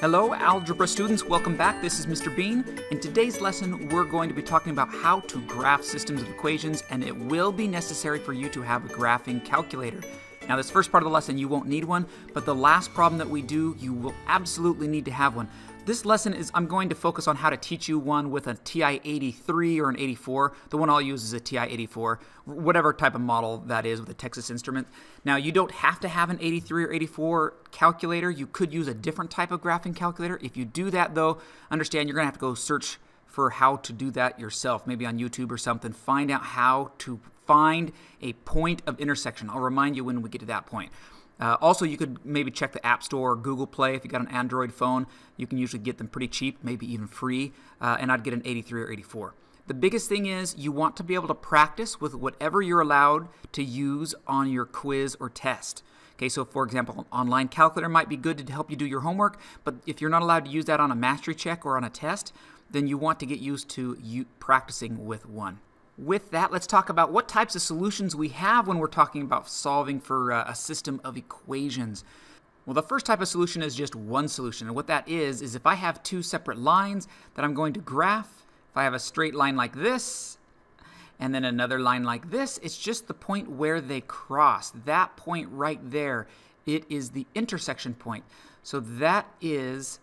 Hello, algebra students. Welcome back. This is Mr. Bean. In today's lesson, we're going to be talking about how to graph systems of equations, and it will be necessary for you to have a graphing calculator. Now, this first part of the lesson, you won't need one, but the last problem that we do, you will absolutely need to have one. This lesson is I'm going to focus on how to teach you one with a TI-83 or an 84. The one I'll use is a TI-84, whatever type of model that is with a Texas Instrument. Now you don't have to have an 83 or 84 calculator. You could use a different type of graphing calculator. If you do that though, understand you're going to have to go search for how to do that yourself, maybe on YouTube or something. Find out how to find a point of intersection. I'll remind you when we get to that point. Uh, also, you could maybe check the App Store or Google Play if you got an Android phone. You can usually get them pretty cheap, maybe even free. Uh, and I'd get an 83 or 84. The biggest thing is you want to be able to practice with whatever you're allowed to use on your quiz or test. Okay, so for example, an online calculator might be good to help you do your homework, but if you're not allowed to use that on a mastery check or on a test, then you want to get used to practicing with one with that, let's talk about what types of solutions we have when we're talking about solving for uh, a system of equations. Well, the first type of solution is just one solution. And what that is, is if I have two separate lines that I'm going to graph, if I have a straight line like this, and then another line like this, it's just the point where they cross. That point right there, it is the intersection point. So that is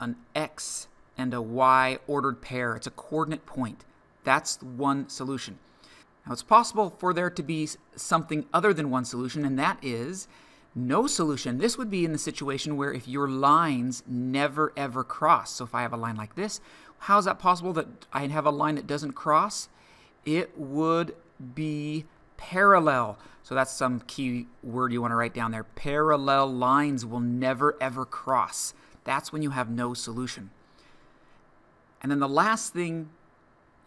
an x and a y ordered pair. It's a coordinate point. That's one solution. Now, it's possible for there to be something other than one solution, and that is no solution. This would be in the situation where if your lines never ever cross. So if I have a line like this, how is that possible that I have a line that doesn't cross? It would be parallel. So that's some key word you want to write down there. Parallel lines will never ever cross. That's when you have no solution. And then the last thing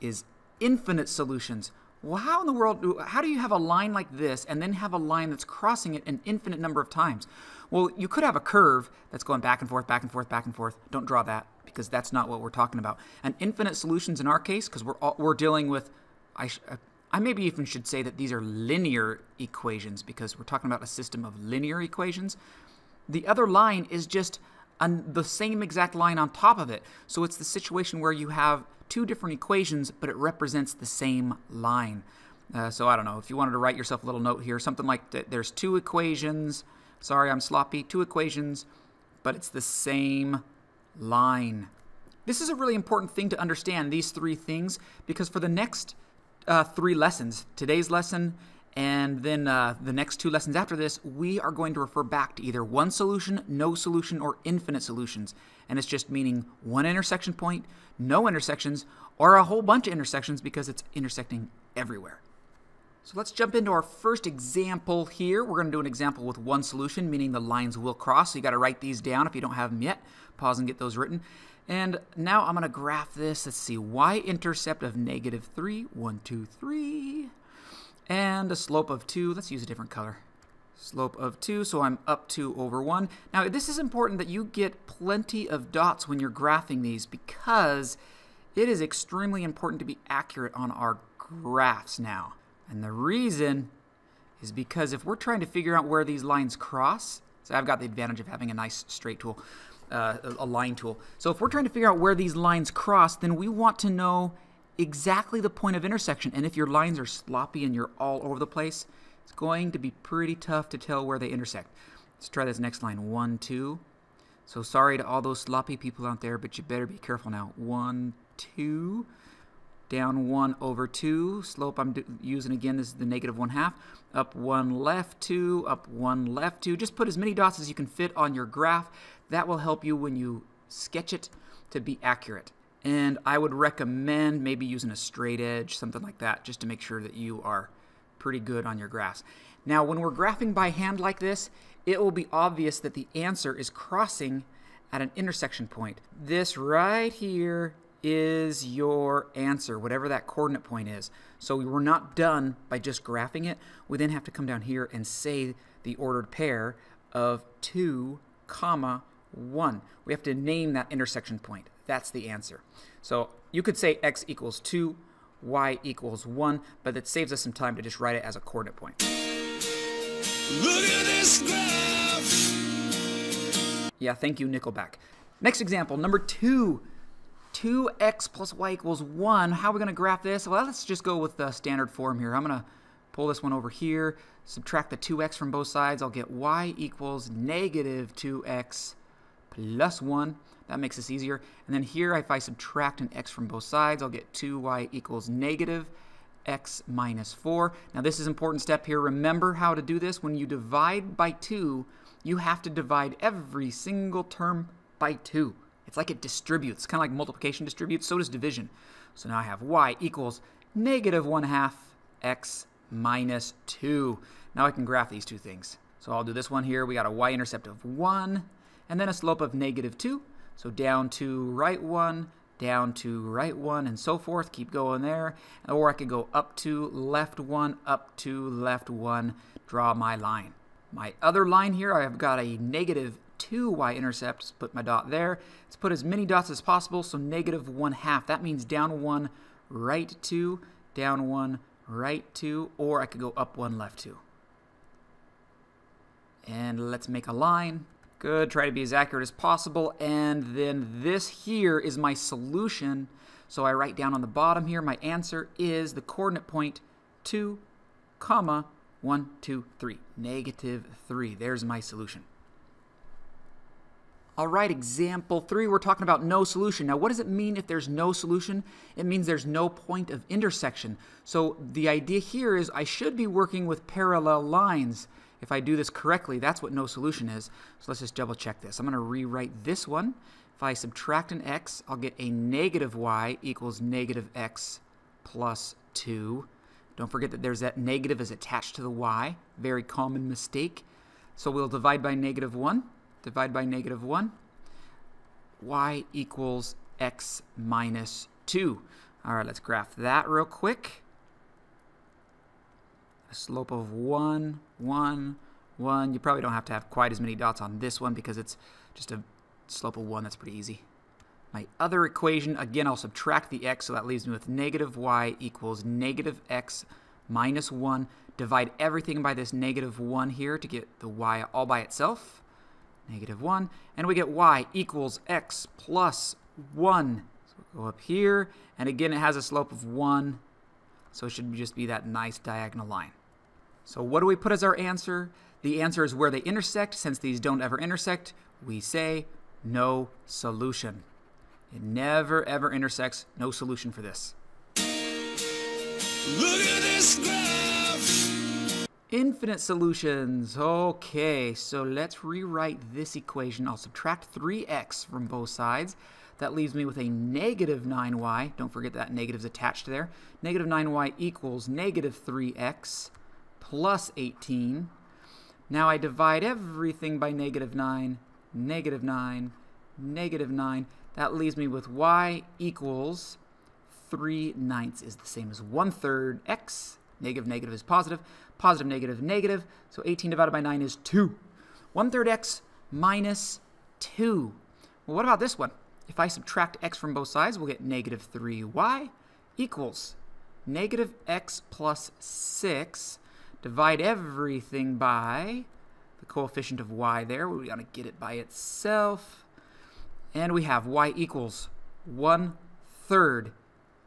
is infinite solutions. Well, how in the world, how do you have a line like this and then have a line that's crossing it an infinite number of times? Well, you could have a curve that's going back and forth, back and forth, back and forth. Don't draw that because that's not what we're talking about. And infinite solutions in our case, because we're, we're dealing with, I, I maybe even should say that these are linear equations because we're talking about a system of linear equations. The other line is just an, the same exact line on top of it. So it's the situation where you have two different equations, but it represents the same line. Uh, so I don't know, if you wanted to write yourself a little note here, something like that, there's two equations, sorry I'm sloppy, two equations, but it's the same line. This is a really important thing to understand, these three things, because for the next uh, three lessons, today's lesson and then uh, the next two lessons after this, we are going to refer back to either one solution, no solution, or infinite solutions. And it's just meaning one intersection point, no intersections, or a whole bunch of intersections because it's intersecting everywhere. So let's jump into our first example here. We're going to do an example with one solution, meaning the lines will cross. So you got to write these down if you don't have them yet. Pause and get those written. And now I'm going to graph this. Let's see, y-intercept of negative 3, 1, 2, 3 and a slope of 2. Let's use a different color. Slope of 2, so I'm up 2 over 1. Now, this is important that you get plenty of dots when you're graphing these because it is extremely important to be accurate on our graphs now. And the reason is because if we're trying to figure out where these lines cross, so I've got the advantage of having a nice straight tool, uh, a line tool. So if we're trying to figure out where these lines cross, then we want to know exactly the point of intersection. And if your lines are sloppy and you're all over the place, it's going to be pretty tough to tell where they intersect. Let's try this next line. One, two. So sorry to all those sloppy people out there, but you better be careful now. One, two. Down one over two. Slope I'm using again, this is the negative one half. Up one left two, up one left two. Just put as many dots as you can fit on your graph. That will help you when you sketch it to be accurate. And I would recommend maybe using a straight edge, something like that, just to make sure that you are pretty good on your graphs. Now, when we're graphing by hand like this, it will be obvious that the answer is crossing at an intersection point. This right here is your answer, whatever that coordinate point is. So we're not done by just graphing it. We then have to come down here and say the ordered pair of 2, comma 1. We have to name that intersection point. That's the answer. So you could say x equals 2, y equals 1, but it saves us some time to just write it as a coordinate point. Yeah, thank you, Nickelback. Next example, number two. 2x plus y equals 1. How are we going to graph this? Well, let's just go with the standard form here. I'm going to pull this one over here, subtract the 2x from both sides. I'll get y equals negative 2x plus 1. That makes this easier. And then here, if I subtract an x from both sides, I'll get 2y equals negative x minus 4. Now this is an important step here. Remember how to do this. When you divide by 2, you have to divide every single term by 2. It's like it distributes, kind of like multiplication distributes, so does division. So now I have y equals negative 1 half x minus 2. Now I can graph these two things. So I'll do this one here. We got a y-intercept of 1, and then a slope of negative 2. So down to right 1, down to right 1, and so forth. Keep going there. Or I could go up to left 1, up to left 1, draw my line. My other line here, I've got a negative 2 y-intercept. Let's put my dot there. Let's put as many dots as possible, so negative 1 half. That means down 1, right 2, down 1, right 2, or I could go up 1, left 2. And let's make a line. Good, try to be as accurate as possible. And then this here is my solution. So I write down on the bottom here, my answer is the coordinate point 2, comma, 1, 2, 3. Negative 3. There's my solution. All right, example three, we're talking about no solution. Now, what does it mean if there's no solution? It means there's no point of intersection. So the idea here is I should be working with parallel lines. If I do this correctly, that's what no solution is. So let's just double check this. I'm going to rewrite this one. If I subtract an x, I'll get a negative y equals negative x plus 2. Don't forget that there's that negative is attached to the y. Very common mistake. So we'll divide by negative 1 divide by negative 1. y equals x minus 2. All right, let's graph that real quick. A slope of 1, 1, 1. You probably don't have to have quite as many dots on this one because it's just a slope of 1. That's pretty easy. My other equation, again, I'll subtract the x, so that leaves me with negative y equals negative x minus 1. Divide everything by this negative 1 here to get the y all by itself negative 1, and we get y equals x plus 1. So we'll go up here, and again it has a slope of 1, so it should just be that nice diagonal line. So what do we put as our answer? The answer is where they intersect. Since these don't ever intersect, we say no solution. It never ever intersects. No solution for this. Look at this Infinite solutions. Okay, so let's rewrite this equation. I'll subtract 3x from both sides. That leaves me with a negative 9y. Don't forget that negative's attached there. Negative 9y equals negative 3x plus 18. Now I divide everything by negative 9, negative 9, negative 9. That leaves me with y equals 3 ninths is the same as 1 third x. Negative, negative is positive. positive negative, negative. So 18 divided by 9 is 2. 1 third x minus 2. Well, what about this one? If I subtract x from both sides, we'll get negative 3y equals negative x plus 6. Divide everything by the coefficient of y there. We're going to get it by itself. And we have y equals 1 third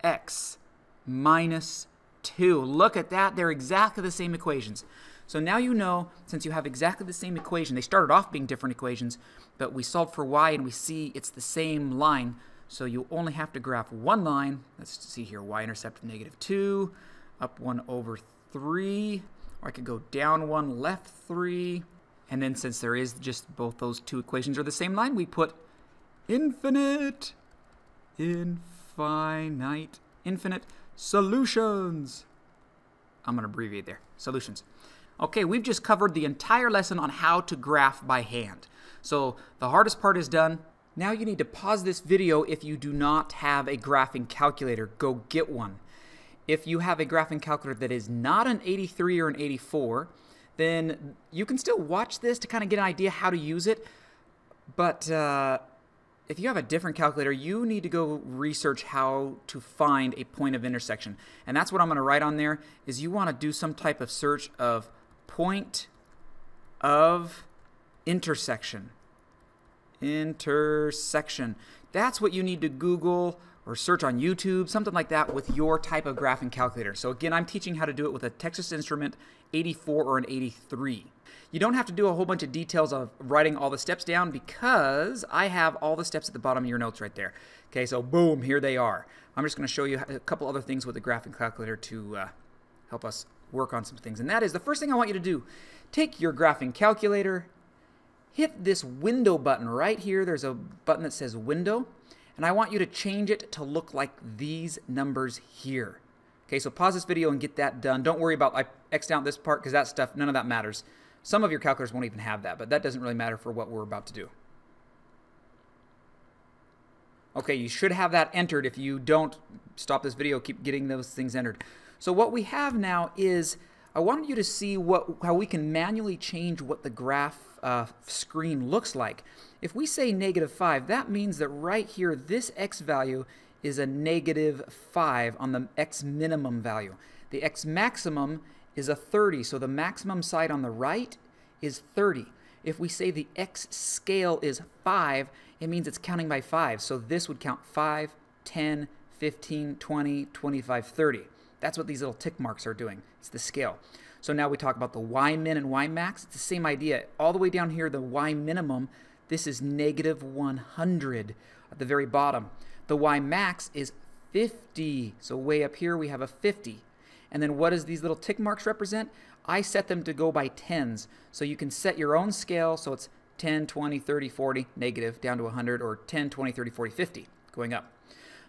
x minus 2. Look at that. They're exactly the same equations. So now you know, since you have exactly the same equation, they started off being different equations, but we solved for y and we see it's the same line. So you only have to graph one line. Let's see here, y-intercept negative 2, up 1 over 3, or I could go down 1, left 3. And then since there is just both those two equations are the same line, we put infinite, infinite, infinite solutions. I'm going to abbreviate there. Solutions. Okay, we've just covered the entire lesson on how to graph by hand. So the hardest part is done. Now you need to pause this video if you do not have a graphing calculator. Go get one. If you have a graphing calculator that is not an 83 or an 84, then you can still watch this to kind of get an idea how to use it. But uh, if you have a different calculator, you need to go research how to find a point of intersection. And that's what I'm going to write on there is you want to do some type of search of point of intersection. intersection. That's what you need to Google or search on YouTube, something like that with your type of graphing calculator. So again, I'm teaching how to do it with a Texas Instrument 84 or an 83. You don't have to do a whole bunch of details of writing all the steps down because I have all the steps at the bottom of your notes right there. Okay, so boom, here they are. I'm just going to show you a couple other things with the graphing calculator to uh, help us work on some things. And that is the first thing I want you to do, take your graphing calculator, hit this window button right here. There's a button that says window and I want you to change it to look like these numbers here. Okay, so pause this video and get that done. Don't worry about I X'd out this part because that stuff, none of that matters. Some of your calculators won't even have that, but that doesn't really matter for what we're about to do. Okay, you should have that entered. If you don't, stop this video, keep getting those things entered. So what we have now is, I wanted you to see what how we can manually change what the graph uh, screen looks like. If we say negative 5, that means that right here, this x value is a negative 5 on the x minimum value. The x maximum is a 30, so the maximum side on the right is 30. If we say the x scale is 5, it means it's counting by 5. So this would count 5, 10, 15, 20, 25, 30. That's what these little tick marks are doing. It's the scale. So now we talk about the Y min and Y max. It's the same idea. All the way down here, the Y minimum, this is negative 100 at the very bottom. The Y max is 50. So way up here, we have a 50. And then what does these little tick marks represent? I set them to go by tens. So you can set your own scale. So it's 10, 20, 30, 40, negative, down to 100, or 10, 20, 30, 40, 50, going up.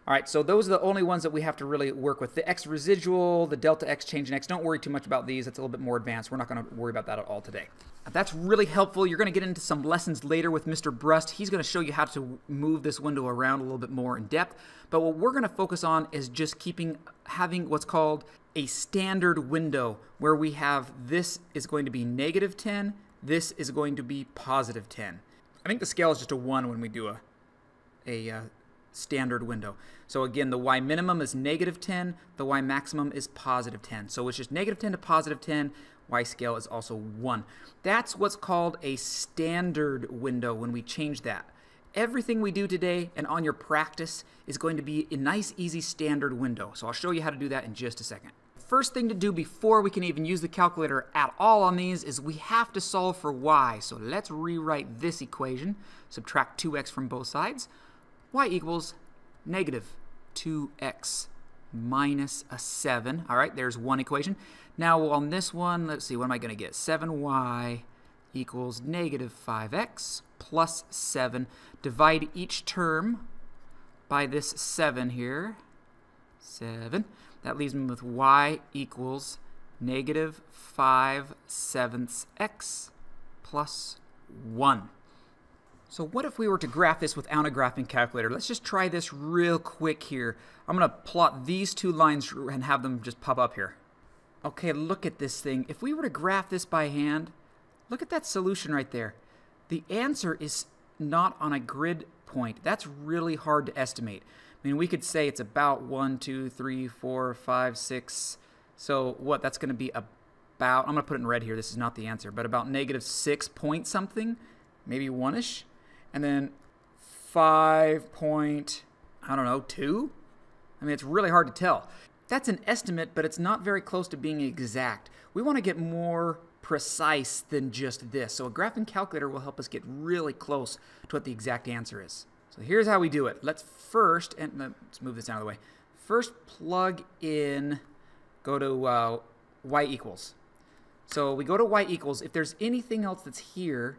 All right, so those are the only ones that we have to really work with. The X residual, the delta X change in X, don't worry too much about these. It's a little bit more advanced. We're not going to worry about that at all today. That's really helpful. You're going to get into some lessons later with Mr. Brust. He's going to show you how to move this window around a little bit more in depth. But what we're going to focus on is just keeping, having what's called a standard window where we have this is going to be negative 10, this is going to be positive 10. I think the scale is just a 1 when we do a, a uh, standard window. So again, the y minimum is negative 10, the y maximum is positive 10. So it's just negative 10 to positive 10, y scale is also 1. That's what's called a standard window when we change that. Everything we do today and on your practice is going to be a nice, easy standard window. So I'll show you how to do that in just a second. First thing to do before we can even use the calculator at all on these is we have to solve for y. So let's rewrite this equation. Subtract 2x from both sides y equals negative 2x minus a 7. All right, there's one equation. Now on this one, let's see, what am I going to get? 7y equals negative 5x plus 7. Divide each term by this 7 here. 7. That leaves me with y equals negative 5 sevenths x plus 1. So what if we were to graph this without a graphing calculator? Let's just try this real quick here. I'm going to plot these two lines and have them just pop up here. Okay, look at this thing. If we were to graph this by hand, look at that solution right there. The answer is not on a grid point. That's really hard to estimate. I mean, we could say it's about 1, 2, 3, 4, 5, 6. So what, that's going to be about, I'm going to put it in red here. This is not the answer, but about negative 6 point something, maybe 1-ish and then 5 point, I don't know, 2? I mean, it's really hard to tell. That's an estimate, but it's not very close to being exact. We want to get more precise than just this. So a graphing calculator will help us get really close to what the exact answer is. So here's how we do it. Let's first, and let's move this out of the way. First plug in, go to uh, y equals. So we go to y equals. If there's anything else that's here,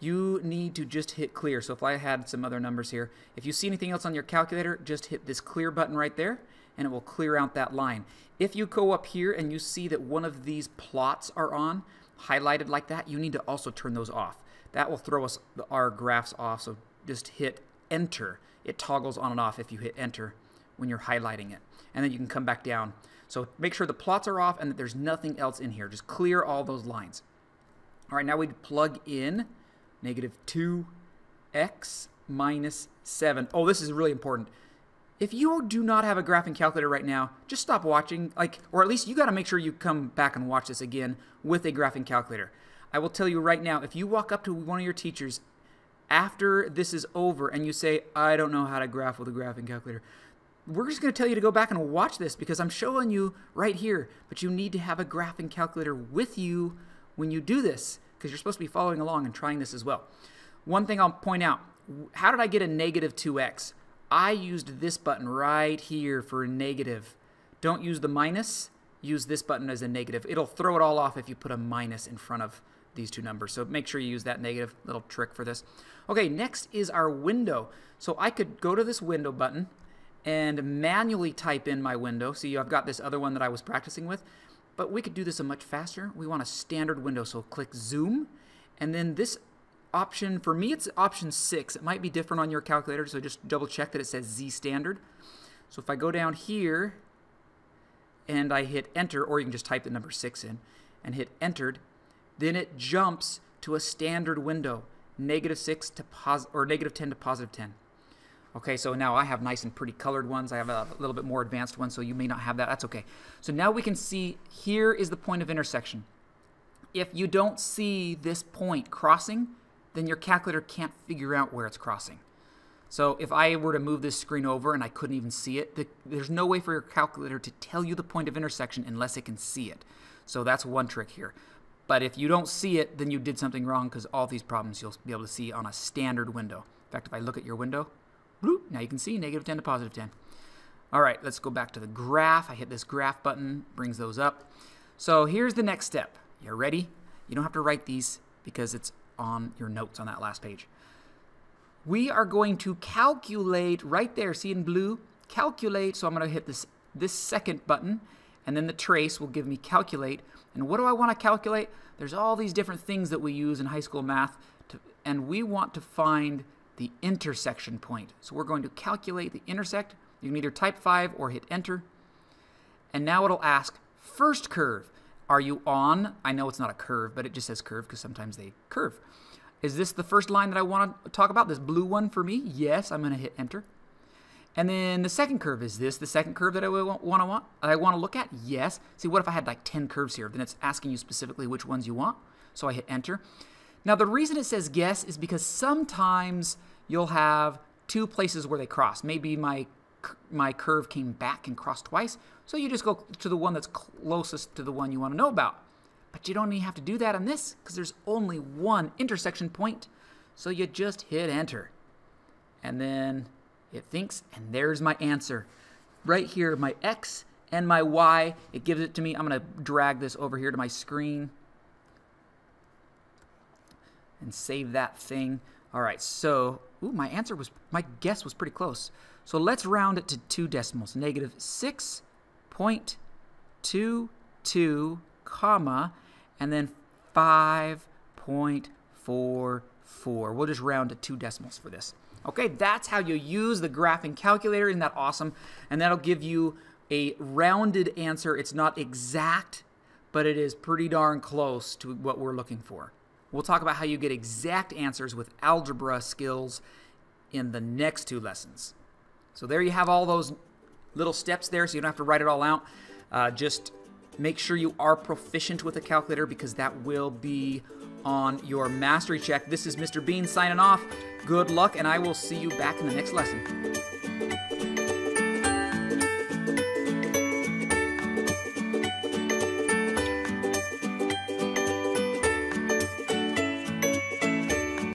you need to just hit clear. So if I had some other numbers here, if you see anything else on your calculator, just hit this clear button right there and it will clear out that line. If you go up here and you see that one of these plots are on, highlighted like that, you need to also turn those off. That will throw us our graphs off, so just hit enter. It toggles on and off if you hit enter when you're highlighting it. And then you can come back down. So make sure the plots are off and that there's nothing else in here. Just clear all those lines. All right, now we plug in negative 2x minus 7. Oh, this is really important. If you do not have a graphing calculator right now, just stop watching, like, or at least you got to make sure you come back and watch this again with a graphing calculator. I will tell you right now, if you walk up to one of your teachers after this is over and you say, I don't know how to graph with a graphing calculator, we're just going to tell you to go back and watch this because I'm showing you right here. But you need to have a graphing calculator with you when you do this because you're supposed to be following along and trying this as well. One thing I'll point out, how did I get a negative 2x? I used this button right here for a negative. Don't use the minus, use this button as a negative. It'll throw it all off if you put a minus in front of these two numbers. So make sure you use that negative little trick for this. Okay, next is our window. So I could go to this window button and manually type in my window. See, I've got this other one that I was practicing with, but we could do this a much faster. We want a standard window, so click zoom, and then this option, for me it's option six. It might be different on your calculator, so just double check that it says Z standard. So if I go down here and I hit enter, or you can just type the number six in and hit entered, then it jumps to a standard window, negative six to pos or negative 10 to positive 10. Okay, so now I have nice and pretty colored ones. I have a little bit more advanced ones, so you may not have that. That's okay. So now we can see here is the point of intersection. If you don't see this point crossing, then your calculator can't figure out where it's crossing. So if I were to move this screen over and I couldn't even see it, the, there's no way for your calculator to tell you the point of intersection unless it can see it. So that's one trick here. But if you don't see it, then you did something wrong because all these problems you'll be able to see on a standard window. In fact, if I look at your window, now you can see negative 10 to positive 10. All right, let's go back to the graph. I hit this graph button, brings those up. So here's the next step. You're ready? You don't have to write these because it's on your notes on that last page. We are going to calculate right there, see in blue, calculate. So I'm going to hit this, this second button and then the trace will give me calculate. And what do I want to calculate? There's all these different things that we use in high school math, to, and we want to find the intersection point. So we're going to calculate the intersect. You can either type 5 or hit enter. And now it'll ask first curve. Are you on? I know it's not a curve, but it just says curve because sometimes they curve. Is this the first line that I want to talk about? This blue one for me? Yes, I'm going to hit enter. And then the second curve, is this the second curve that I want to want I want to look at? Yes. See, what if I had like 10 curves here? Then it's asking you specifically which ones you want. So I hit enter. Now the reason it says guess is because sometimes you'll have two places where they cross. Maybe my my curve came back and crossed twice, so you just go to the one that's closest to the one you want to know about. But you don't even have to do that on this because there's only one intersection point. So you just hit enter. And then it thinks, and there's my answer. Right here, my X and my Y, it gives it to me. I'm going to drag this over here to my screen and save that thing. All right, so ooh, my answer was, my guess was pretty close. So let's round it to two decimals, negative 6.22, comma, and then 5.44. We'll just round to two decimals for this. Okay, that's how you use the graphing calculator. Isn't that awesome? And that'll give you a rounded answer. It's not exact, but it is pretty darn close to what we're looking for. We'll talk about how you get exact answers with algebra skills in the next two lessons. So there you have all those little steps there so you don't have to write it all out. Uh, just make sure you are proficient with a calculator because that will be on your mastery check. This is Mr. Bean signing off. Good luck, and I will see you back in the next lesson.